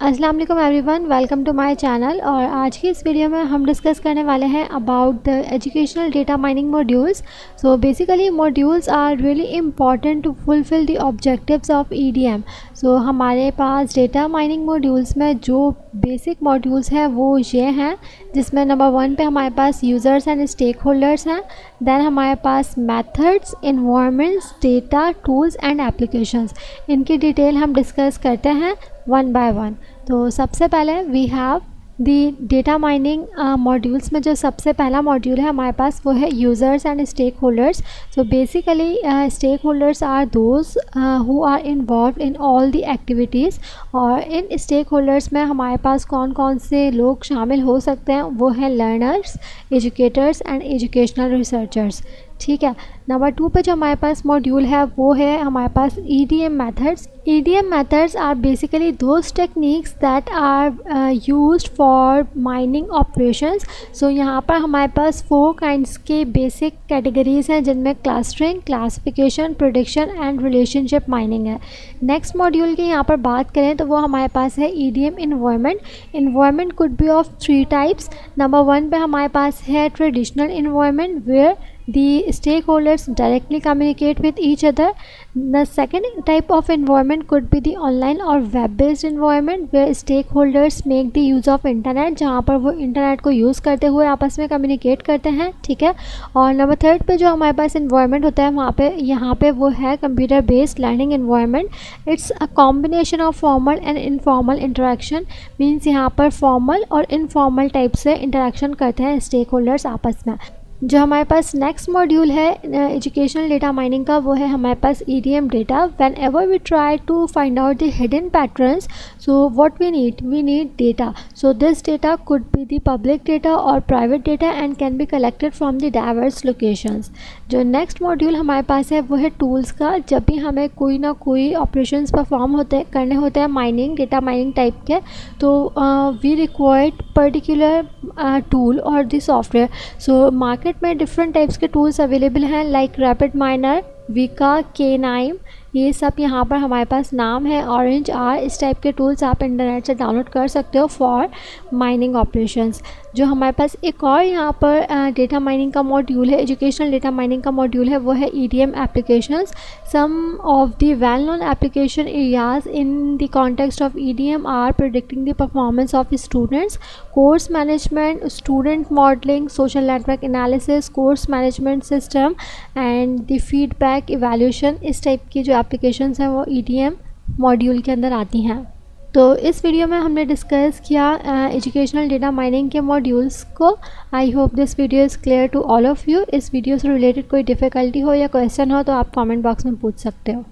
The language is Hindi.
अस्सलाम वालेकुम everyone, welcome to my channel. और आज की इस वीडियो में हम डिस्कस करने वाले हैं about the educational data mining modules so basically modules are really important to fulfil the objectives of EDM so so, हमारे पास डेटा माइनिंग मॉड्यूल्स में जो बेसिक मॉड्यूल्स हैं वो ये हैं जिसमें नंबर वन पे हमारे पास यूज़र्स एंड स्टेक होल्डर्स हैं देन हमारे पास methods environments data tools and applications इनकी डिटेल हम डिस्कस करते हैं वन बाय वन तो सबसे पहले we have the data mining modules में जो सबसे पहला मॉड्यूल है हमारे पास वो है users and stakeholders so basically stakeholders are those who are involved in all the activities और इन स्टेक होल्डर्स में हमारे पास कौन कौन से लोग शामिल हो सकते हैं? वो हैं learners educators and educational researchers ठीक है? नंबर टू पे जो हमारे पास मॉड्यूल है, वो है हमारे पास E D M methods E D M methods are basically those techniques that are use for mining operations so यहाँ पर हमारे पास फोर काइंड्स के बेसिक कैटेगरीज हैं, जिनमें clustering classification prediction and relationship mining है. नेक्स्ट मॉड्यूल की यहाँ पर बात करें तो वो हमारे पास है E D M environment environment could be of three types number one पे हमारे पास है traditional environment where the stakeholders directly communicate with each other. The second type of environment could be the online or web based environment, where stakeholders make the use of internet, जहाँ पर वो इंटरनेट को यूज़ करते हुए आपस में कम्युनिकेट करते हैं, ठीक है? और नंबर थर्ड पे जो हमारे पास इन्वायरमेंट होता है, वहाँ पे, यहाँ पे वो है computer based learning environment it's a combination of formal and informal interaction means यहाँ पर फॉर्मल और इनफॉर्मल टाइप से इंटरेक्शन करते हैं स्टेक होल्डर्स आपस में. जो हमारे पास नेक्स्ट मॉड्यूल है एजुकेशनल डेटा माइनिंग का, वो है हमारे पास E D M data whenever we try to find out the hidden patterns so what we need we need data so this data could be the public data और private data and can be collected from the diverse locations जो नेक्स्ट मॉड्यूल हमारे पास है, वो है टूल्स का। जब भी हमें कोई ना कोई ऑपरेशन परफॉर्म होते, करने होते हैं माइनिंग डेटा माइनिंग टाइप के तो वी रिक्वायर्ड पर्टिकुलर टूल और the software so market market में डिफरेंट टाइप्स के टूल्स अवेलेबल हैं लाइक रैपिड माइनर विका के नाइम ये सब यहाँ पर हमारे पास नाम है। ऑरेंज आर इस टाइप के टूल्स आप इंटरनेट से डाउनलोड कर सकते हो फॉर माइनिंग ऑपरेशंस जो हमारे पास एक और यहाँ पर डेटा माइनिंग का मॉड्यूल है एजुकेशनल डेटा माइनिंग का मॉड्यूल है, वो है E M applications some of the well known application areas in the context of E D M are predicting the performance of students course management student modelling social network analysis course management system and the feedback evaluation इस टाइप की जो एप्लीकेशंस हैं, वो ई एम मॉड्यूल के अंदर आती हैं। तो इस वीडियो में हमने डिस्कस किया एजुकेशनल डेटा माइनिंग के मॉड्यूल्स को। I hope this video is clear to all of you इस वीडियो से रिलेटेड कोई डिफ़िकल्टी हो या क्वेश्चन हो तो आप कमेंट बॉक्स में पूछ सकते हो।